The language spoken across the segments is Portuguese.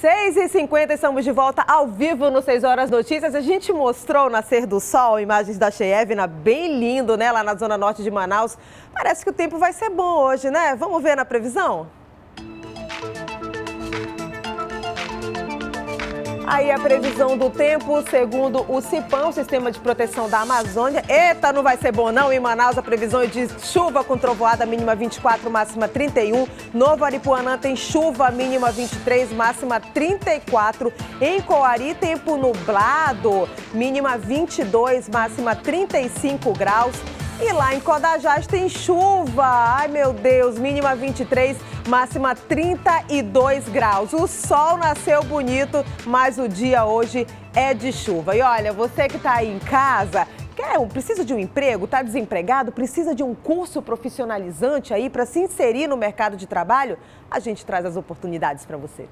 6h50, estamos de volta ao vivo no 6 Horas Notícias. A gente mostrou Nascer do Sol, imagens da Cheyevna, bem lindo, né? Lá na zona norte de Manaus. Parece que o tempo vai ser bom hoje, né? Vamos ver na previsão? Aí a previsão do tempo, segundo o CIPAM, Sistema de Proteção da Amazônia. Eita, não vai ser bom não. Em Manaus, a previsão é de chuva com trovoada mínima 24, máxima 31. Novo Aripuanã tem chuva mínima 23, máxima 34. Em Coari, tempo nublado, mínima 22, máxima 35 graus. E lá em Codajás tem chuva. Ai, meu Deus, mínima 23, máxima 32 graus. O sol nasceu bonito, mas o dia hoje é de chuva. E olha, você que está aí em casa, quer, precisa de um emprego, está desempregado, precisa de um curso profissionalizante aí para se inserir no mercado de trabalho? A gente traz as oportunidades para você.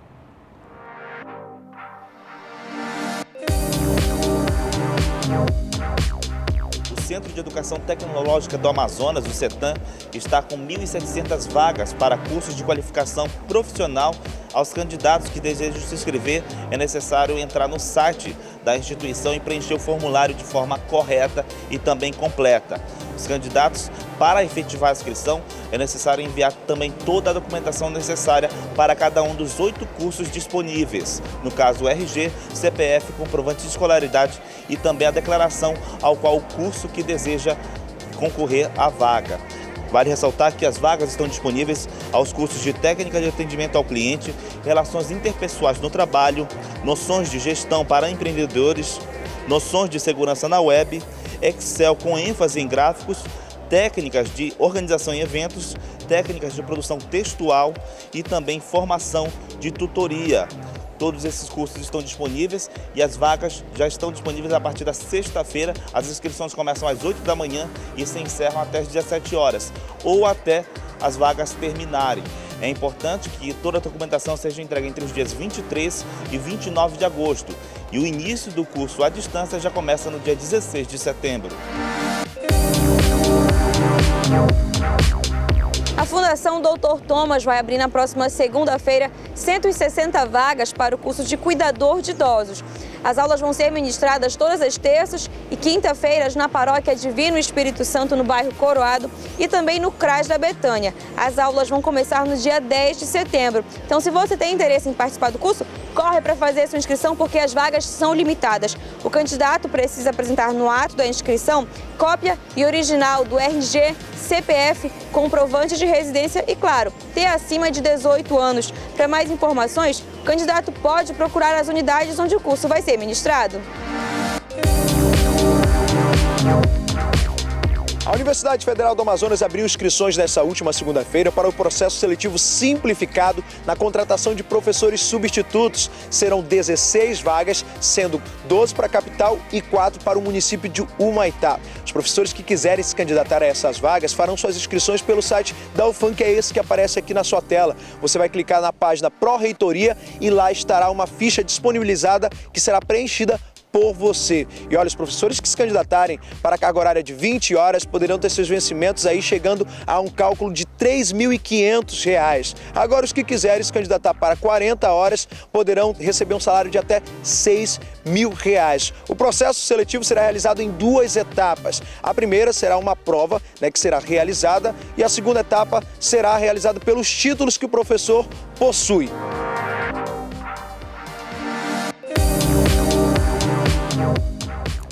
Centro de Educação Tecnológica do Amazonas, o CETAM, está com 1.700 vagas para cursos de qualificação profissional. Aos candidatos que desejam se inscrever, é necessário entrar no site da instituição e preencher o formulário de forma correta e também completa. Os candidatos, para efetivar a inscrição, é necessário enviar também toda a documentação necessária para cada um dos oito cursos disponíveis. No caso, RG, CPF, comprovante de escolaridade e também a declaração ao qual o curso que deseja concorrer à vaga. Vale ressaltar que as vagas estão disponíveis aos cursos de técnica de atendimento ao cliente, relações interpessoais no trabalho, noções de gestão para empreendedores, noções de segurança na web, Excel com ênfase em gráficos, técnicas de organização em eventos, técnicas de produção textual e também formação de tutoria. Todos esses cursos estão disponíveis e as vagas já estão disponíveis a partir da sexta-feira. As inscrições começam às 8 da manhã e se encerram até às 17 horas ou até as vagas terminarem. É importante que toda a documentação seja entregue entre os dias 23 e 29 de agosto. E o início do curso à distância já começa no dia 16 de setembro. A Fundação Doutor Thomas vai abrir na próxima segunda-feira 160 vagas para o curso de cuidador de idosos. As aulas vão ser ministradas todas as terças e quinta-feiras na paróquia Divino Espírito Santo, no bairro Coroado, e também no CRAS da Betânia. As aulas vão começar no dia 10 de setembro. Então, se você tem interesse em participar do curso, corre para fazer sua inscrição porque as vagas são limitadas. O candidato precisa apresentar no ato da inscrição cópia e original do RG, CPF, comprovante de residência e, claro, ter acima de 18 anos. Para mais informações, o candidato pode procurar as unidades onde o curso vai ser ministrado. A Universidade Federal do Amazonas abriu inscrições nesta última segunda-feira para o processo seletivo simplificado na contratação de professores substitutos. Serão 16 vagas, sendo 12 para a capital e 4 para o município de Humaitá. Os professores que quiserem se candidatar a essas vagas farão suas inscrições pelo site da UFAM, que é esse que aparece aqui na sua tela. Você vai clicar na página Pró-Reitoria e lá estará uma ficha disponibilizada que será preenchida por você. E olha, os professores que se candidatarem para a carga horária de 20 horas poderão ter seus vencimentos aí chegando a um cálculo de R$ 3.500. Agora, os que quiserem se candidatar para 40 horas poderão receber um salário de até 6 mil reais. O processo seletivo será realizado em duas etapas. A primeira será uma prova né, que será realizada e a segunda etapa será realizada pelos títulos que o professor possui.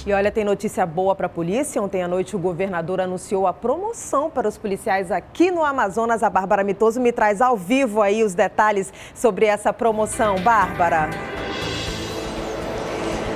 E olha, tem notícia boa para a polícia. Ontem à noite o governador anunciou a promoção para os policiais aqui no Amazonas. A Bárbara Mitoso me traz ao vivo aí os detalhes sobre essa promoção. Bárbara.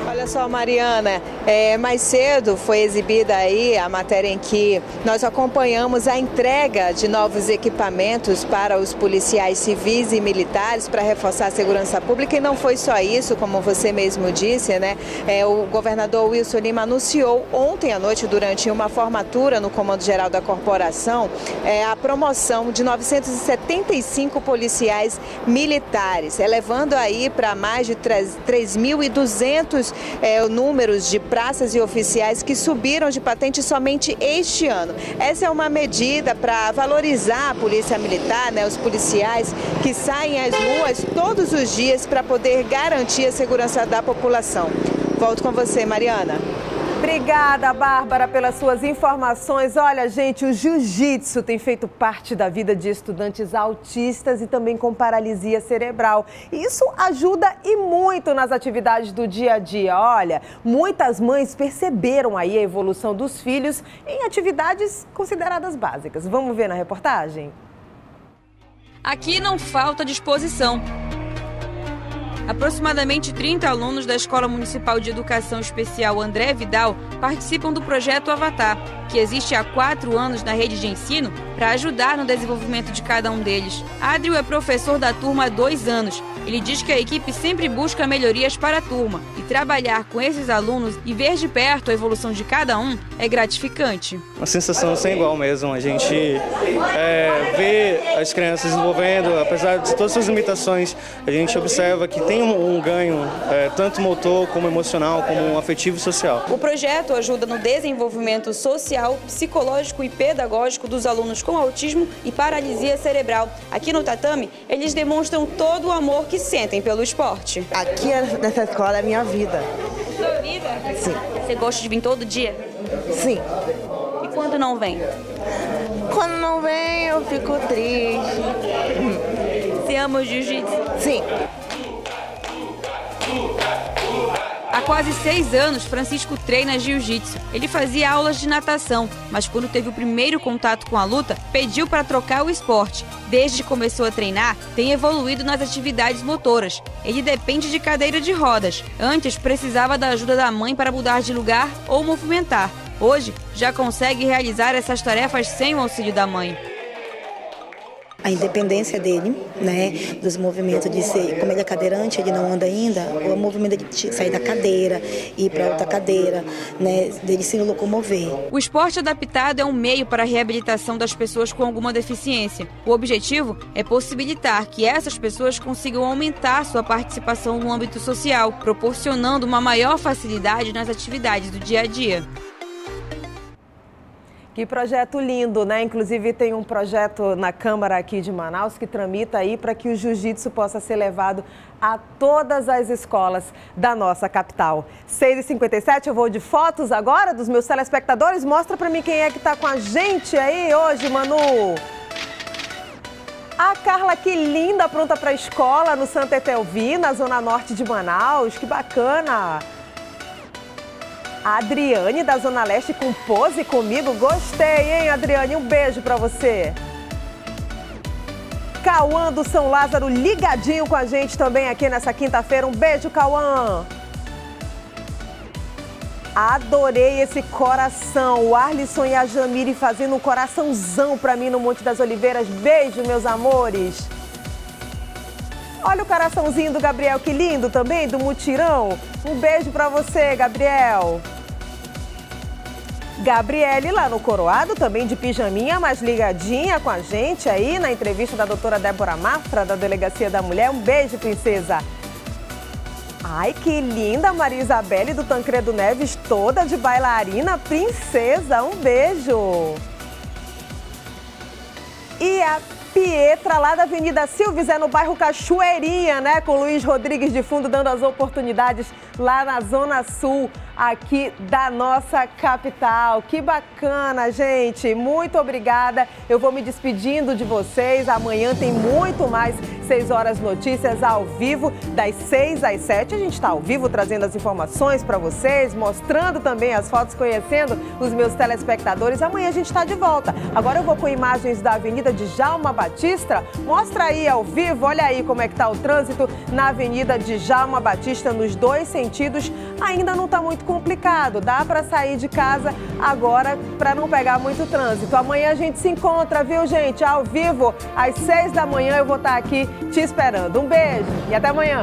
Olha só, Mariana, é, mais cedo foi exibida aí a matéria em que nós acompanhamos a entrega de novos equipamentos para os policiais civis e militares para reforçar a segurança pública. E não foi só isso, como você mesmo disse, né? É, o governador Wilson Lima anunciou ontem à noite, durante uma formatura no Comando Geral da Corporação, é, a promoção de 975 policiais militares, elevando aí para mais de 3.200 é, números de praças e oficiais que subiram de patente somente este ano. Essa é uma medida para valorizar a polícia militar, né, os policiais que saem às ruas todos os dias para poder garantir a segurança da população. Volto com você, Mariana. Obrigada, Bárbara, pelas suas informações. Olha, gente, o jiu-jitsu tem feito parte da vida de estudantes autistas e também com paralisia cerebral. E isso ajuda e muito nas atividades do dia a dia. Olha, muitas mães perceberam aí a evolução dos filhos em atividades consideradas básicas. Vamos ver na reportagem? Aqui não falta disposição. Aproximadamente 30 alunos da Escola Municipal de Educação Especial André Vidal participam do projeto Avatar, que existe há quatro anos na rede de ensino para ajudar no desenvolvimento de cada um deles. Adrio é professor da turma há dois anos. Ele diz que a equipe sempre busca melhorias para a turma e trabalhar com esses alunos e ver de perto a evolução de cada um é gratificante. Uma sensação sem igual mesmo. A gente é, vê as crianças desenvolvendo, apesar de todas as suas limitações, a gente observa que tem tem um, um ganho é, tanto motor como emocional, como afetivo e social. O projeto ajuda no desenvolvimento social, psicológico e pedagógico dos alunos com autismo e paralisia cerebral. Aqui no tatame, eles demonstram todo o amor que sentem pelo esporte. Aqui nessa escola é minha vida. Sua vida? Sim. Você gosta de vir todo dia? Sim. E quando não vem? Quando não vem, eu fico triste. Você ama o jiu-jitsu? Sim. Quase seis anos, Francisco treina jiu-jitsu. Ele fazia aulas de natação, mas quando teve o primeiro contato com a luta, pediu para trocar o esporte. Desde que começou a treinar, tem evoluído nas atividades motoras. Ele depende de cadeira de rodas. Antes, precisava da ajuda da mãe para mudar de lugar ou movimentar. Hoje, já consegue realizar essas tarefas sem o auxílio da mãe a independência dele, né, dos movimentos de ser, como ele é cadeirante, ele não anda ainda, o movimento de sair da cadeira, ir para outra cadeira, né, dele se locomover. O esporte adaptado é um meio para a reabilitação das pessoas com alguma deficiência. O objetivo é possibilitar que essas pessoas consigam aumentar sua participação no âmbito social, proporcionando uma maior facilidade nas atividades do dia a dia. Que projeto lindo, né? Inclusive tem um projeto na Câmara aqui de Manaus que tramita aí para que o jiu-jitsu possa ser levado a todas as escolas da nossa capital. 6h57, eu vou de fotos agora dos meus telespectadores. Mostra para mim quem é que está com a gente aí hoje, Manu. A Carla, que linda, pronta para a escola no Santa Etelvi, na zona norte de Manaus. Que bacana! A Adriane da Zona Leste com pose comigo. Gostei, hein, Adriane? Um beijo para você. Cauã do São Lázaro ligadinho com a gente também aqui nessa quinta-feira. Um beijo, Cauã. Adorei esse coração. O Arlisson e a Jamire fazendo um coraçãozão para mim no Monte das Oliveiras. Beijo, meus amores. Olha o coraçãozinho do Gabriel, que lindo também, do mutirão. Um beijo para você, Gabriel. Gabriele lá no Coroado, também de pijaminha, mas ligadinha com a gente aí na entrevista da doutora Débora Mafra, da Delegacia da Mulher. Um beijo, princesa. Ai, que linda Maria Isabelle do Tancredo Neves, toda de bailarina, princesa. Um beijo. E a Pietra, lá da Avenida Silves, é no bairro Cachoeirinha, né? Com Luiz Rodrigues de fundo dando as oportunidades lá na Zona Sul, aqui da nossa capital. Que bacana, gente! Muito obrigada. Eu vou me despedindo de vocês. Amanhã tem muito mais 6 horas notícias ao vivo, das 6 às 7. A gente está ao vivo trazendo as informações para vocês, mostrando também as fotos, conhecendo os meus telespectadores. Amanhã a gente está de volta. Agora eu vou com imagens da Avenida de Jalma Batista. Mostra aí ao vivo, olha aí como é que está o trânsito na Avenida de Jalma Batista nos dois sentidos. Ainda não está muito complicado, dá para sair de casa agora para não pegar muito trânsito. Amanhã a gente se encontra, viu, gente? Ao vivo, às seis da manhã eu vou estar aqui te esperando. Um beijo e até amanhã.